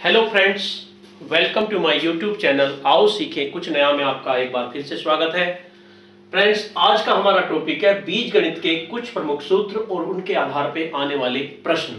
Hello friends welcome to my YouTube channel आओ सीखें कुछ नया में आपका एक बार फिर से स्वागत है। फ्रेंड्स आज का हमारा टॉपिक है बीज गणित के कुछ प्रमुख सूत्र और उनके आधार पे आने वाले प्रश्न।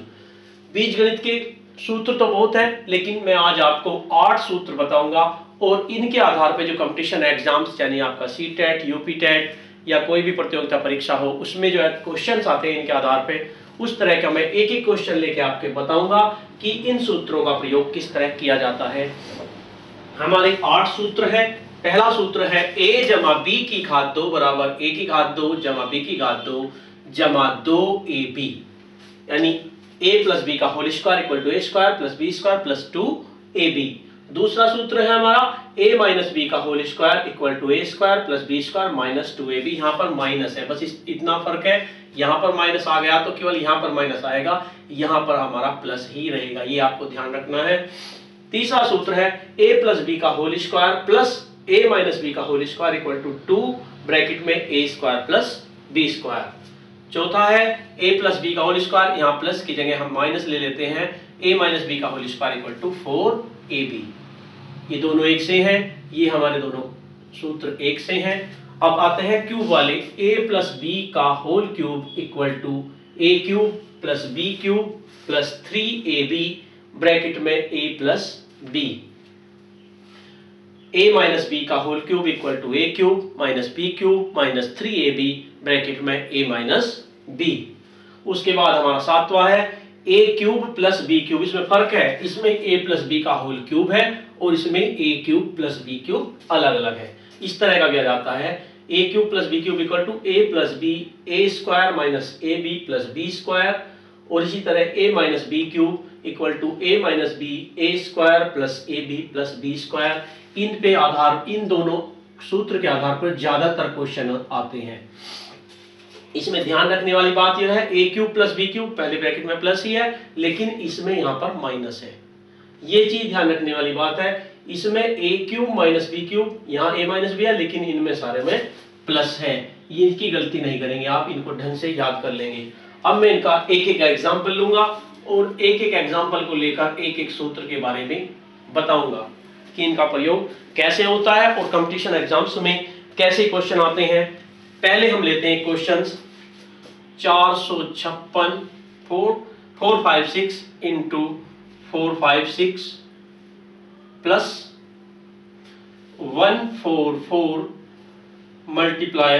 बीज गणित के सूत्र तो बहुत है, लेकिन मैं आज आपको आठ सूत्र बताऊँगा और इनके आधार पर जो कंपटीशन एग्ज़ाम्स यानी आपका सी टेट यूपी टेट या कोई भी प्रतियोगिता परीक्षा हो, उसमें जो है क्वेश्चन आते हैं इनके आधार पे। उस तरह का मैं एक एक क्वेश्चन लेके आपके बताऊँगा कि इन सूत्रों का प्रयोग किस तरह किया जाता है। हमारे आठ सूत्र है। पहला सूत्र है ए जमा बी की घात दो बराबर ए की घात दो जमा बी की घात दो जमा दो ए बी यानी ए प्लस बी का whole square equal to A square plus B square plus two A B दूसरा सूत्र है हमारा a माइनस बी का whole square equal to A square plus B square minus two A B यहाँ पर minus है, बस इतना फ़र्क है। यहाँ पर माइनस आ गया तो केवल यहाँ पर माइनस आएगा। यहाँ पर हमारा प्लस ही रहेगा, ये आपको ध्यान रखना है। तीसरा सूत्र है, a प्लस बी का whole square plus A minus B का whole square equal to two bracket में A square plus B square चौथा है, a प्लस बी का होल स्क्वायर यहाँ प्लस की जगह हम माइनस ले लेते हैं। A माइनस बी का whole square equal to four A B ये दोनों एक से हैं, ये हमारे दोनों सूत्र एक से हैं। अब आते हैं क्यूब वाले ए प्लस बी का whole cube equal to A cube plus B cube plus three A B bracket में a plus B a minus B का whole cube equal to A cube minus B cube minus three A B bracket में a minus B उसके बाद हमारा सातवां है A cube plus B cube इसमें फ़र्क है, इसमें ए प्लस बी का होल क्यूब है और इसमें A cube plus B cube अलग अलग है। इस तरह का किया जाता है। A cube plus B cube equal to A plus B A square minus A B plus B square और इसी तरह A minus B cube equal to A minus B A square plus A B plus B square इन पे आधार, इन दोनों सूत्र के आधार पर ज़्यादातर क्वेश्चन आते हैं। इसमें ध्यान रखने वाली बात यह है A cube plus B cube पहले ब्रैकेट में प्लस ही है, लेकिन इसमें यहाँ पर माइनस है। ये चीज़ ध्यान रखने वाली बात है, इसमें A cube minus B cube यहाँ ए माइनस बी है, लेकिन इनमें सारे में प्लस है। ये इनकी गलती नहीं करेंगे, आप इनको ढंग से याद कर लेंगे। अब मैं इनका एक एक एग्ज़ाम्पल लूँगा और एक एक एग्ज़ाम्पल को लेकर एक एक सूत्र के बारे में बताऊँगा कि इनका प्रयोग कैसे होता है और कंपटीशन एग्ज़ाम्स में कैसे क्वेश्चन आते हैं। पहले हम लेते हैं क्वेश्चन चार सौ छप्पन four four five six into four five six plus one four four multiply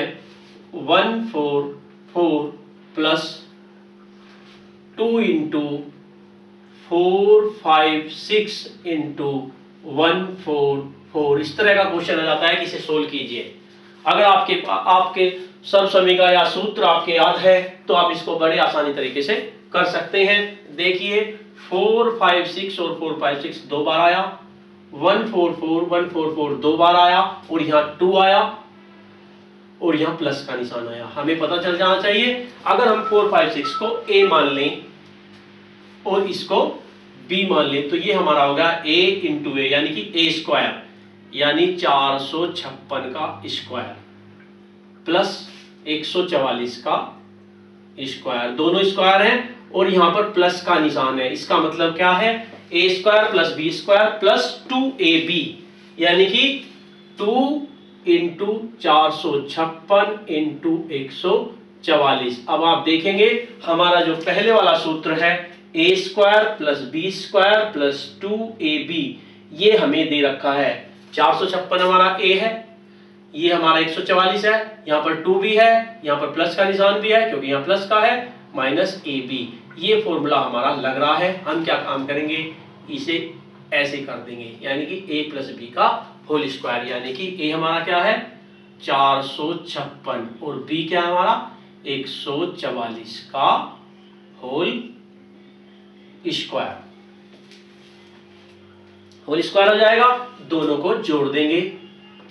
one four four plus two into four five six into one four four इस तरह का क्वेश्चन आ जाता है कि इसे सोल्व कीजिए। अगर आपके आपके सर्व समीका या सूत्र आपके याद है तो आप इसको बड़े आसानी तरीके से कर सकते हैं। देखिए फोर फाइव सिक्स और फोर फाइव सिक्स दो बार आया। One four four, one four four दो बार आया और यहाँ टू आया और यहाँ प्लस का निशान आया। हमें पता चल जाना चाहिए, अगर हम फोर फाइव सिक्स को ए मान लें और इसको बी मान लें तो ये हमारा होगा ए इंटू ए यानी कि ए स्क्वायर यानी चार सौ छप्पन का स्क्वायर प्लस एक सौ चवालीस का स्क्वायर दोनों स्क्वायर हैं। और यहाँ पर प्लस का निशान है। इसका मतलब क्या है? A square plus B square plus two A B यानी कि टू इंटू चार सौ छप्पन इंटू एक सौ चवालीस। अब आप देखेंगे, हमारा जो पहले वाला सूत्र है A square plus B square plus two A B ये हमें दे रखा है। चार सौ छप्पन हमारा ए है, ये हमारा एक सौ चवालीस है, यहाँ पर टू भी है, यहाँ पर प्लस का निशान भी है, क्योंकि यहाँ प्लस का है माइनस ए बी ये फॉर्मूला हमारा लग रहा है, हम क्या काम करेंगे? इसे ऐसे कर देंगे, यानी कि ए प्लस बी का होल स्क्वायर यानी कि ए हमारा क्या है? चार सौ छप्पन, और बी क्या हमारा? एक सौ चवालीस का होल स्क्वायर होल स्क्वायर हो जाएगा, दोनों को जोड़ देंगे।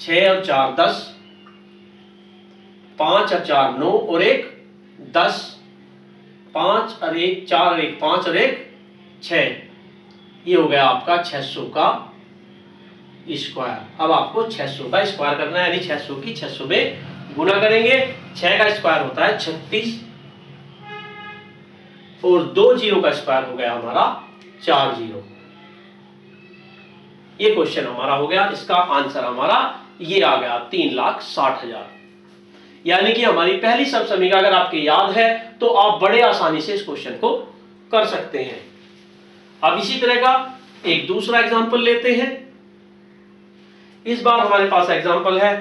छ और चार, दस। पाँच और चार, नौ, और एक, दस। पाँच और एक, चार और एक, पाँच और एक छ ये हो गया आपका 600 का स्क्वायर अब आपको 600 का स्क्वायर करना है, यानी 600 की 600 में गुना करेंगे। 6 का स्क्वायर होता है 36 और दो ज़ीरो का स्क्वायर हो गया हमारा चार ज़ीरो। ये क्वेश्चन हमारा हो गया, इसका आंसर हमारा ये आ गया तीन लाख साठ हज़ार। यानी कि हमारी पहली सब समीका अगर आपके याद है तो आप बड़े आसानी से इस क्वेश्चन को कर सकते हैं। अब इसी तरह का एक दूसरा एग्ज़ाम्पल लेते हैं। इस बार हमारे पास एग्ज़ाम्पल है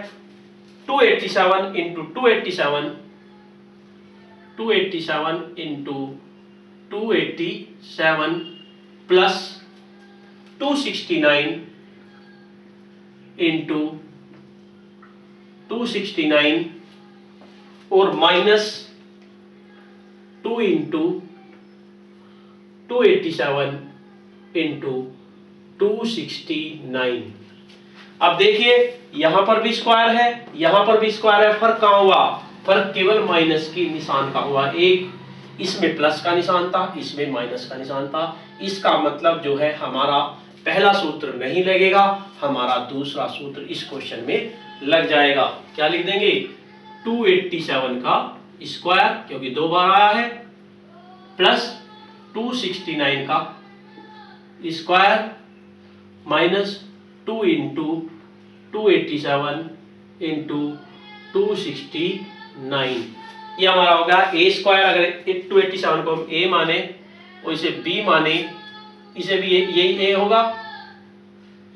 287 eighty seven into two eighty seven two eighty seven into two eighty seven plus two sixty nine into two sixty nine और minus two into two eighty seven into two sixty nine अब देखिए, यहाँ पर भी square है, यहाँ पर भी स्क्वायर है, फ़र्क कहाँ हुआ? फ़र्क केवल माइनस की निशान का हुआ। एक, इसमें प्लस का निशान था, इसमें माइनस का निशान था। इसका मतलब जो है, हमारा पहला सूत्र नहीं लगेगा, हमारा दूसरा सूत्र इस क्वेश्चन में लग जाएगा। क्या लिख देंगे? 287 का स्क्वायर क्योंकि दो बार आया है प्लस 269 का square minus two into two eighty seven into two sixty nine ये हमारा होगा ए स्क्वायर अगर टू एट्टी सेवन को हम ए माने और इसे बी माने, इसे भी यही ए होगा।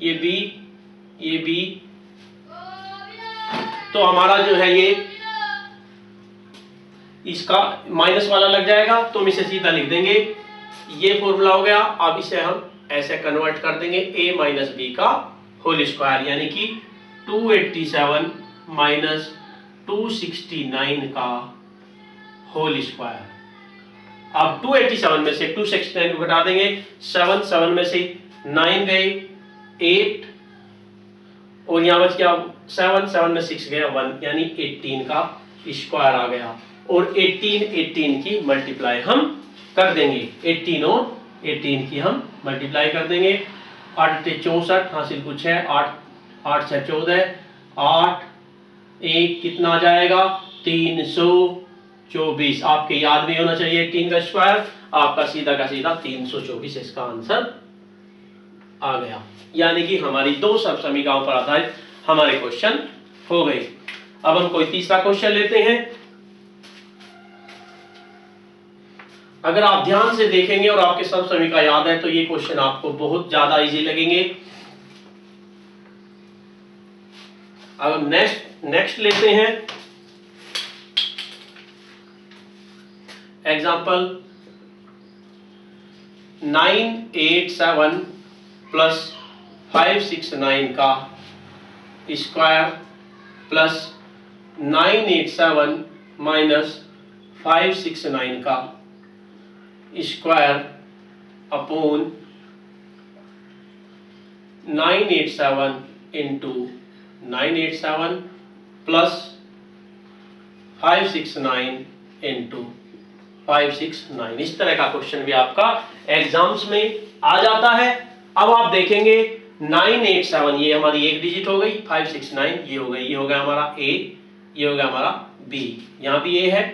ये बी ये बी तो हमारा जो है ये इसका माइनस वाला लग जाएगा तो हम इसे सीधा लिख देंगे। ये फॉर्मूला हो गया, अब इसे हम ऐसे कन्वर्ट कर देंगे ए माइनस बी का होल स्क्वायर यानी कि 287 एट्टी सेवन माइनस 269 का होल स्क्वायर अब 287 में से 269 को घटा देंगे 7 7 में से 9 गए 8 और यहाँ बच गया 7 7 में 6 गया 1 यानी 18 का स्क्वायर आ गया। और 18 18 की मल्टीप्लाई हम कर देंगे। 18 और 18 की हम मल्टीप्लाई कर देंगे। आठ चौसठ, हासिल कुछ है, आठ आठ छः चौदह आठ, एक कितना आ जाएगा? तीन सौ चौबीस। आपके याद भी होना चाहिए तीन का स्क्वायर आपका सीधा का सीधा तीन सौ चौबीस इसका आंसर आ गया। यानी कि हमारी दो सब समीकाओं पर आधारित हमारे क्वेश्चन हो गए। अब हम कोई तीसरा क्वेश्चन लेते हैं। अगर आप ध्यान से देखेंगे और आपके सब समीका याद है तो ये क्वेश्चन आपको बहुत ज़्यादा इजी लगेंगे। अब नेक्स्ट नेक्स्ट लेते हैं। Example nine eight seven plus five six nine का square plus nine eight seven minus five six nine का square upon nine eight seven into nine eight seven plus five six nine into five six nine इस तरह का question भी आपका exams में आ जाता है। अब आप देखेंगे नाइन एट सेवन ये हमारी एक डिजिट हो गई फाइव सिक्स नाइन ये हो गई, ये हो गया हमारा ए ये हो गया हमारा बी यहाँ भी ए है,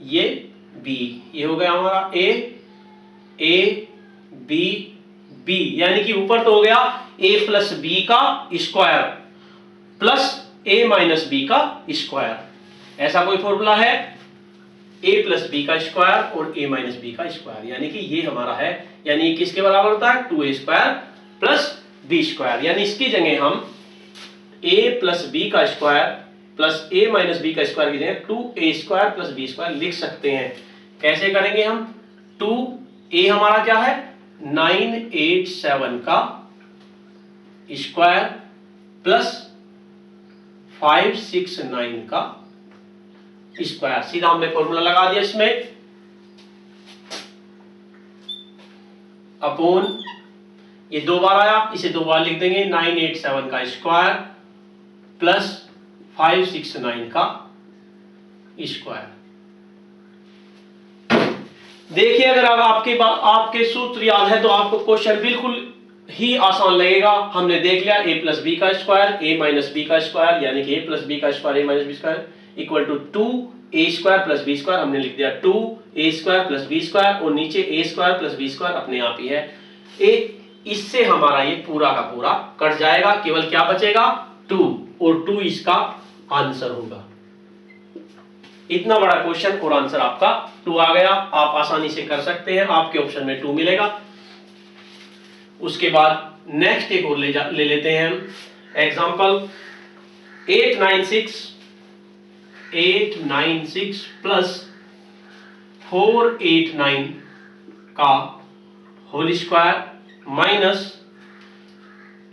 ये बी ये हो गया हमारा ए ए बी बी यानी कि ऊपर तो हो गया ए प्लस बी का square plus A minus B का स्क्वायर ऐसा कोई फॉर्मूला है? ए प्लस बी का स्क्वायर और ए माइनस बी का स्क्वायर यानी कि ये हमारा है. यानी किसके बराबर होता है? Two A square plus B square. यानी इसकी जगह हम ए प्लस बी का square plus A minus B का स्क्वायर की जगह two A square plus B square लिख सकते हैं. कैसे करेंगे हम? टू, ए हमारा क्या है? नाइन, एट, सेवन का square plus five, six, nine का स्क्वायर। सीधा हमने फॉर्मूला लगा दिया इसमें। अपोन, ये दो बार आया, इसे दो बार लिख देंगे। नाइन, एट, सेवन का square plus five, six, nine का स्क्वायर। देखिए, अगर अब आपके आपके सूत्र याद है तो आपको क्वेश्चन बिल्कुल ही आसान लगेगा। हमने देख लिया ए प्लस बी का स्क्वायर ए माइनस बी का स्क्वायर यानी कि ए प्लस बी का square A minus B square equal to two A square plus B square हमने लिख दिया two A square plus B square और नीचे A square plus B square अपने आप ही है। ए, इससे हमारा ये पूरा का पूरा कट जाएगा, केवल क्या बचेगा? टू और टू इसका आंसर होगा। इतना बड़ा क्वेश्चन और आंसर आपका टू आ गया। आप आसानी से कर सकते हैं। आपके ऑप्शन में टू मिलेगा। उसके बाद नेक्स्ट एक और ले जा, ले लेते हैं हम। Example eight nine six eight nine six plus four eight nine का whole square minus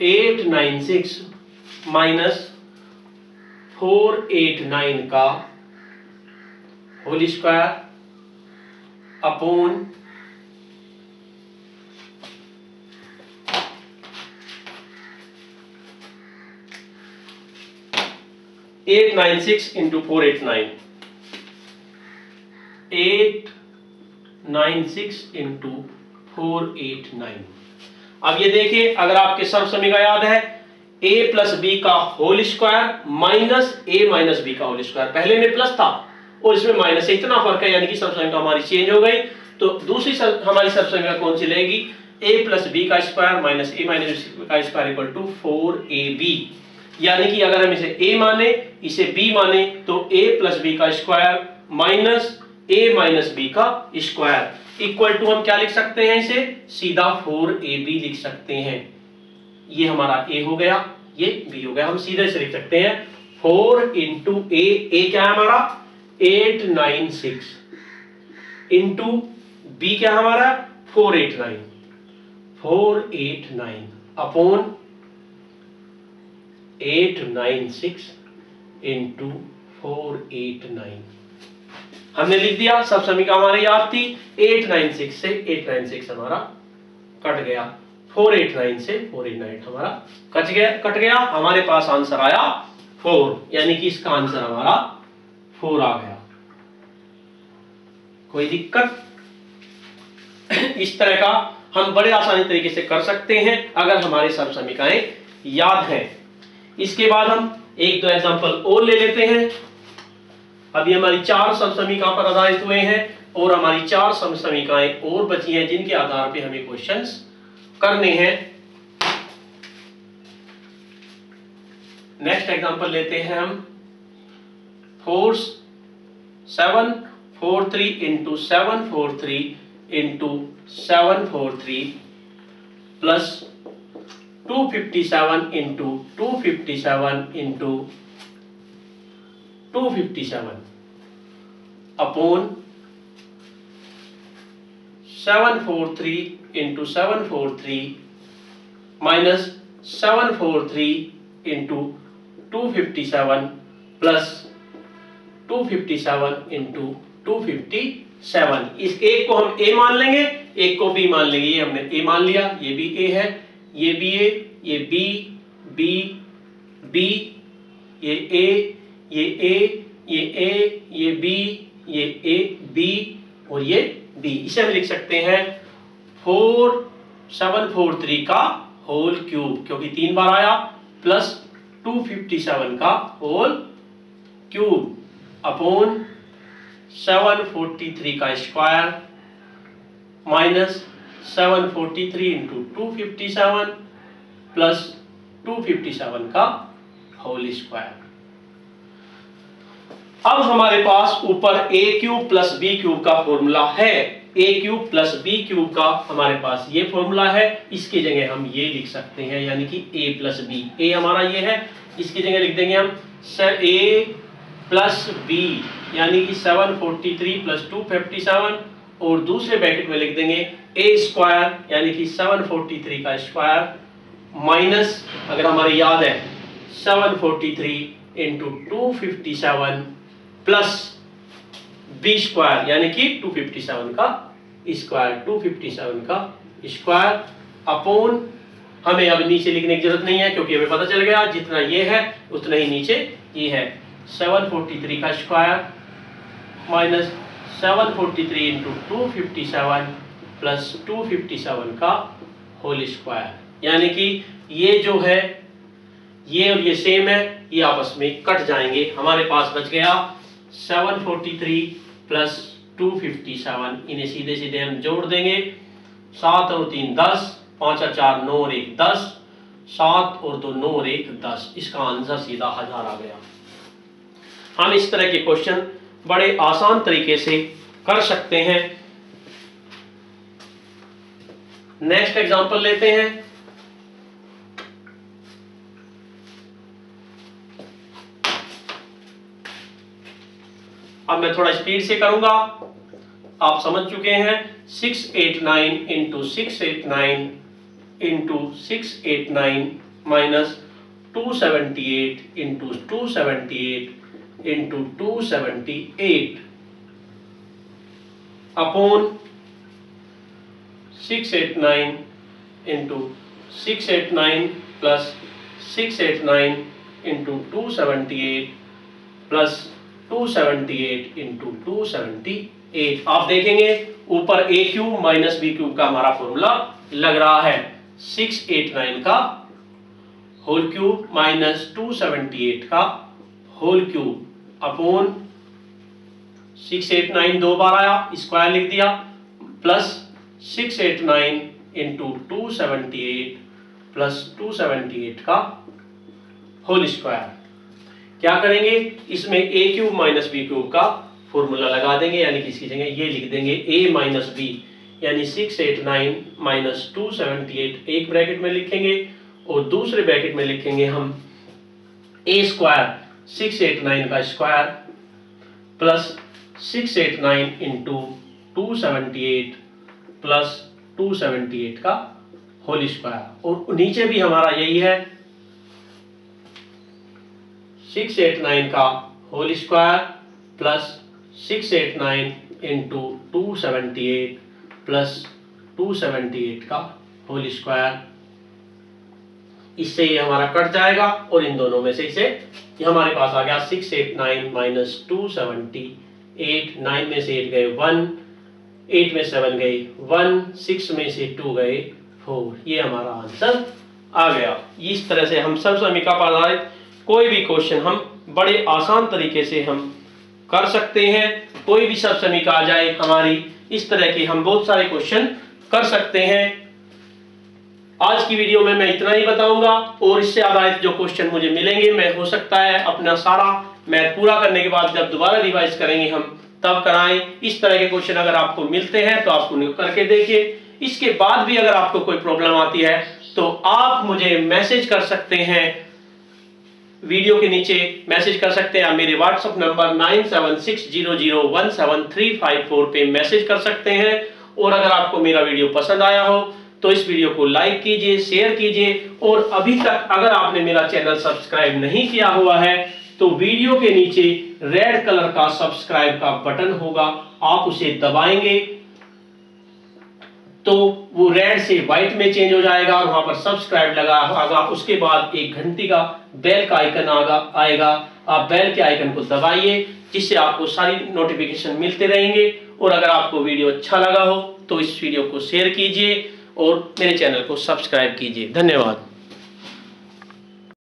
eight nine six minus four eight nine का whole square upon eight nine six into four eight nine eight nine six into four eight nine अब ये देखिए, अगर आपके सर्व समीका याद है ए प्लस बी का whole square minus A minus B का होल स्क्वायर पहले में प्लस था और इसमें माइनस से इतना फ़र्क है यानी कि सर्व समीका हमारी चेंज हो गई। तो दूसरी सर, हमारी सर्व समीका कौन सी रहेगी? ए प्लस बी का स्क्वायर माइनस ए माइनस का square equal to four A B यानी कि अगर हम इसे a माने इसे b माने तो a प्लस बी का square minus a minus B का स्क्वायर इक्वल टू हम क्या लिख सकते हैं इसे? सीधा फोर ए बी लिख सकते हैं। ये हमारा ए हो गया ये बी हो गया हम सीधे से लिख सकते हैं। फोर इंटू ए ए क्या है हमारा? Eight nine six into B क्या हमारा? Four eight nine four eight nine upon eight nine six into four eight nine हमने लिख दिया, सब समीका हमारी याद थी। एट नाइन सिक्स से एट नाइन सिक्स हमारा कट गया। फोर एट नाइन से फोर एट नाइन हमारा कट गया कट गया। हमारे पास आंसर आया फोर यानी कि इसका आंसर हमारा फोर आ गया। कोई दिक्कत? इस तरह का हम बड़े आसानी तरीके से कर सकते हैं, अगर हमारे सब समीकाएँ याद हैं। इसके बाद हम एक दो एग्जांपल और ले लेते हैं। अभी हमारी चार सब समीका पर आधारित हुए हैं और हमारी चार सब समीकाएँ और बची हैं जिनके आधार पे हमें क्वेश्चंस करने हैं। नेक्स्ट एग्जांपल लेते हैं हम। Four seven four three into seven four three into seven four three plus two fifty seven into two fifty seven into two fifty seven upon seven four three into seven four three minus seven four three into two fifty seven plus two fifty seven into two fifty seven इस एक को हम ए मान लेंगे, एक को B मान लेंगे। ये हमने ए मान लिया, ये भी ए है, ये बी ए ये बी बी बी ये ए ये ए ये ए ये बी ये ए बी और ये बी इसे हम लिख सकते हैं फोर सेवन फोर थ्री का होल क्यूब, क्योंकि तीन बार आया, प्लस टू फिफ्टी सेवन का whole cube, upon seven forty three का square minus seven forty three into two fifty seven plus two fifty seven का होल स्क्वायर अब हमारे पास ऊपर A cube plus B cube का फॉर्मूला है। A cube plus B cube का हमारे पास ये फॉर्मूला है। इसकी जगह हम ये लिख सकते हैं, यानी कि ए प्लस बी ए हमारा ये है। इसकी जगह लिख देंगे हम ए प्लस बी यानी कि 743 प्लस टू फिफ्टी सेवन और दूसरे ब्रैकेट में लिख देंगे ए स्क्वायर यानी कि 743 का स्क्वायर माइनस अगर हमारे याद है 743 forty three into two plus B square यानी कि 257 का स्क्वायर 257 का स्क्वायर अपॉन हमें अब नीचे लिखने की ज़रूरत नहीं है, क्योंकि हमें पता चल गया, जितना ये है, उतना ही नीचे ये है। 743 का square minus 743 forty three into two fifty seven plus two fifty seven का होल स्क्वायर यानी कि ये जो है, ये और ये सेम है, ये आपस में कट जाएँगे। हमारे पास बच गया 743 प्लस 257 इन्हें सीधे सीधे हम जोड़ देंगे। सात और तीन दस, पाँच और चार नौ और एक दस, सात और दो नौ और एक दस। इसका आंसर सीधा हज़ार आ गया। हम इस तरह के क्वेश्चन बड़े आसान तरीके से कर सकते हैं। नेक्स्ट एग्जांपल लेते हैं। अब मैं थोड़ा स्पीड से करूँगा। आप समझ चुके हैं। Six eight nine into six eight nine into six eight nine minus two seventy eight into two seventy eight into two seventy eight upon six eight nine into six eight nine plus six eight nine into two seventy eight plus two seventy eight into two seventy eight आप देखेंगे, ऊपर a cube minus b cube का हमारा formula लग रहा है। Six eight nine का whole cube minus two seventy eight का whole cube upon six eight nine दो बार आया स्क्वायर लिख दिया plus six eight nine into two seventy eight plus two seventy eight का होल स्क्वायर क्या करेंगे? इसमें a cube minus b cube का फॉर्मूला लगा देंगे, यानी कि इसकी जगह? ये लिख देंगे ए माइनस बी यानी six eight nine minus two seventy eight एक ब्रैकेट में लिखेंगे, और दूसरे ब्रैकेट में लिखेंगे हम a square six eight nine का square plus six eight nine into two seventy eight plus two seventy eight का होल स्क्वायर। और नीचे भी हमारा यही है। सिक्स एट नाइन का whole square plus six eight nine into two seventy eight plus two seventy eight का whole square. इससे ये हमारा कट जाएगा और इन दोनों में से इसे ये हमारे पास आ गया six eight nine minus two seventy eight nine में से एट गए वन एट में सेवन गए वन सिक्स में से टू गए फोर ये हमारा आंसर आ गया। इस तरह से हम सब समीका पर आधारित कोई भी क्वेश्चन हम बड़े आसान तरीके से हम कर सकते हैं। कोई भी सब समीका आ जाए हमारी, इस तरह के हम बहुत सारे क्वेश्चन कर सकते हैं। आज की वीडियो में मैं इतना ही बताऊँगा और इससे आधारित जो क्वेश्चन मुझे मिलेंगे, मैं हो सकता है अपना सारा मैथ पूरा करने के बाद जब दोबारा रिवाइज करेंगे हम, तब कराएँ। इस तरह के क्वेश्चन अगर आपको मिलते हैं तो आप उन्हें करके देखिए। इसके बाद भी अगर आपको कोई प्रॉब्लम आती है तो आप मुझे मैसेज कर सकते हैं। वीडियो के नीचे मैसेज कर सकते हैं। आप मेरे WhatsApp number nine seven six zero zero one seven three five four पे मैसेज कर सकते हैं। और अगर आपको मेरा वीडियो पसंद आया हो तो इस वीडियो को लाइक कीजिए, शेयर कीजिए और अभी तक अगर आपने मेरा चैनल सब्सक्राइब नहीं किया हुआ है तो वीडियो के नीचे रेड कलर का सब्सक्राइब का बटन होगा, आप उसे दबाएँगे तो वो रेड से व्हाइट में चेंज हो जाएगा और वहाँ पर सब्सक्राइब लगा होगा, उसके बाद एक घंटी का बेल का आइकन आगा, आएगा। आप बेल के आइकन को दबाइए, जिससे आपको सारी नोटिफिकेशन मिलते रहेंगे और अगर आपको वीडियो अच्छा लगा हो तो इस वीडियो को शेयर कीजिए। और मेरे चैनल को सब्सक्राइब कीजिए। धन्यवाद।